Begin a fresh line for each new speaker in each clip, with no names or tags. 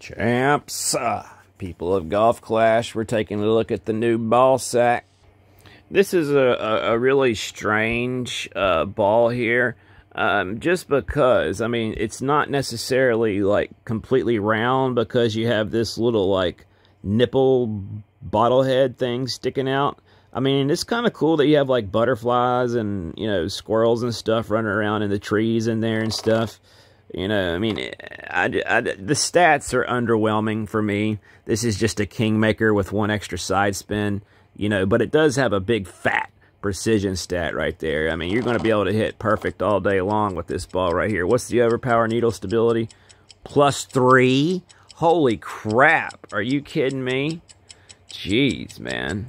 Champs, uh, people of Golf Clash, we're taking a look at the new ball sack. This is a, a, a really strange uh, ball here, um, just because, I mean, it's not necessarily, like, completely round because you have this little, like, nipple bottle head thing sticking out. I mean, it's kind of cool that you have, like, butterflies and, you know, squirrels and stuff running around in the trees in there and stuff. You know, I mean, I, I, the stats are underwhelming for me. This is just a Kingmaker with one extra side spin, you know, but it does have a big fat precision stat right there. I mean, you're going to be able to hit perfect all day long with this ball right here. What's the overpower needle stability? Plus three? Holy crap. Are you kidding me? Jeez, man.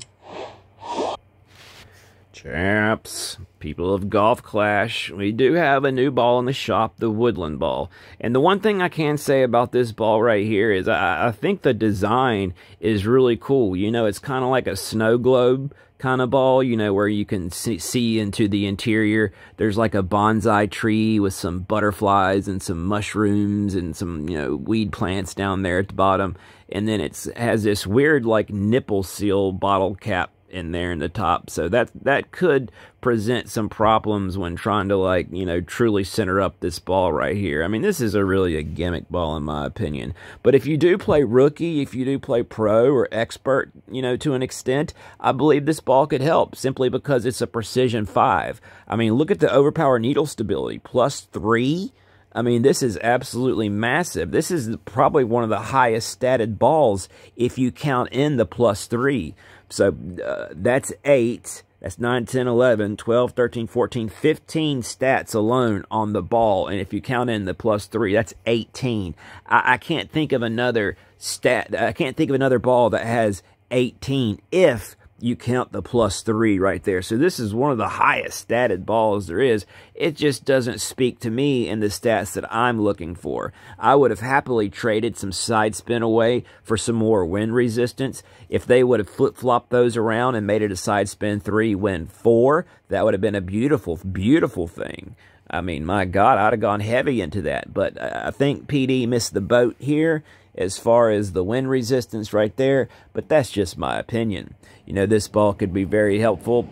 Champs, people of Golf Clash, we do have a new ball in the shop, the Woodland Ball. And the one thing I can say about this ball right here is I, I think the design is really cool. You know, it's kind of like a snow globe kind of ball, you know, where you can see, see, into the interior. There's like a bonsai tree with some butterflies and some mushrooms and some, you know, weed plants down there at the bottom. And then it has this weird like nipple seal bottle cap in there in the top. So that that could present some problems when trying to like, you know, truly center up this ball right here. I mean, this is a really a gimmick ball in my opinion. But if you do play rookie, if you do play pro or expert, you know, to an extent, I believe this ball could help simply because it's a precision 5. I mean, look at the overpower needle stability plus 3. I mean, this is absolutely massive. This is probably one of the highest statted balls if you count in the plus 3. So uh, that's 8. That's 9, 10, 11, 12, 13, 14, 15 stats alone on the ball. And if you count in the plus 3, that's 18. I, I can't think of another stat. I can't think of another ball that has 18 if you count the plus three right there. So this is one of the highest statted balls there is. It just doesn't speak to me in the stats that I'm looking for. I would have happily traded some side spin away for some more wind resistance. If they would have flip-flopped those around and made it a side spin three, wind four, that would have been a beautiful, beautiful thing. I mean, my God, I'd have gone heavy into that. But I think PD missed the boat here as far as the wind resistance right there, but that's just my opinion. You know, this ball could be very helpful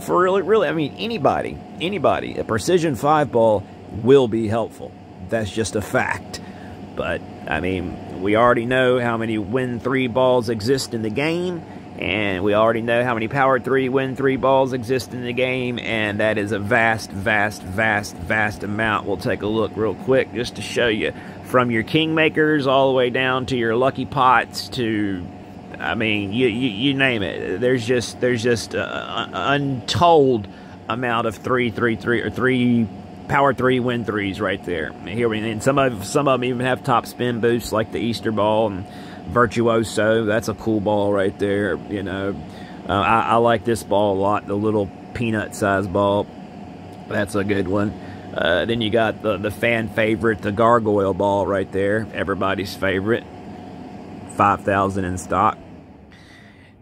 for really, really, I mean, anybody, anybody. A Precision 5 ball will be helpful. That's just a fact. But, I mean, we already know how many Wind 3 balls exist in the game, and we already know how many Power 3 win 3 balls exist in the game, and that is a vast, vast, vast, vast amount. We'll take a look real quick just to show you. From your kingmakers all the way down to your lucky pots to I mean you, you, you name it. There's just there's just an untold amount of three three three or three power three win threes right there. Here we and some of some of them even have top spin boosts like the Easter ball and virtuoso that's a cool ball right there you know uh, I, I like this ball a lot the little peanut size ball that's a good one uh, then you got the, the fan favorite, the gargoyle ball right there. Everybody's favorite. 5,000 in stock.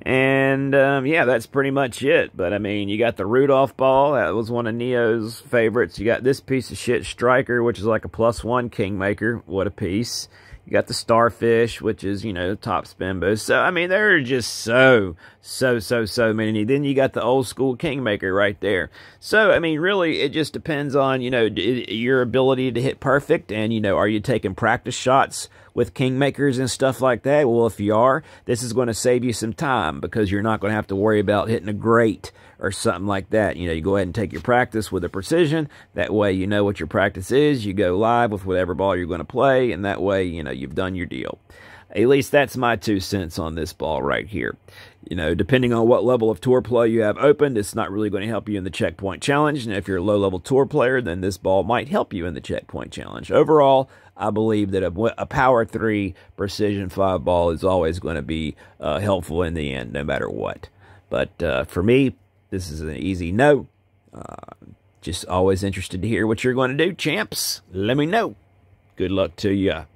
And, um, yeah, that's pretty much it. But, I mean, you got the Rudolph ball. That was one of Neo's favorites. You got this piece of shit Striker, which is like a plus one Kingmaker. What a piece. You got the Starfish, which is, you know, top spin boost. So, I mean, there are just so, so, so, so many. Then you got the old school Kingmaker right there. So, I mean, really, it just depends on, you know, your ability to hit perfect. And, you know, are you taking practice shots with Kingmakers and stuff like that? Well, if you are, this is going to save you some time because you're not going to have to worry about hitting a great or something like that. You know, you go ahead and take your practice with a precision. That way you know what your practice is. You go live with whatever ball you're going to play, and that way, you know, you've done your deal. At least that's my two cents on this ball right here. You know, depending on what level of tour play you have opened, it's not really going to help you in the checkpoint challenge. And if you're a low level tour player, then this ball might help you in the checkpoint challenge. Overall, I believe that a, a power three precision five ball is always going to be uh, helpful in the end, no matter what. But uh, for me, this is an easy no. Uh, just always interested to hear what you're going to do, champs. Let me know. Good luck to you.